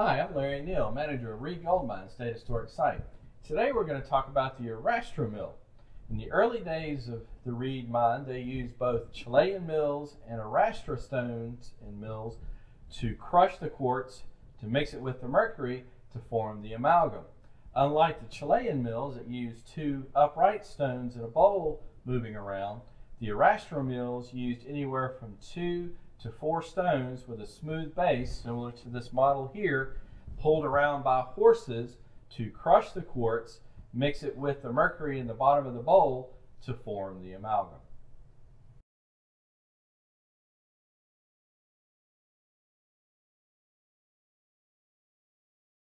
Hi, I'm Larry Neal, manager of Reed Gold Mine State Historic Site. Today we're going to talk about the Arrastra mill. In the early days of the Reed mine, they used both Chilean mills and Arrastra stones and mills to crush the quartz to mix it with the mercury to form the amalgam. Unlike the Chilean mills that used two upright stones in a bowl moving around, the Arrastra mills used anywhere from two to four stones with a smooth base, similar to this model here, pulled around by horses to crush the quartz, mix it with the mercury in the bottom of the bowl to form the amalgam.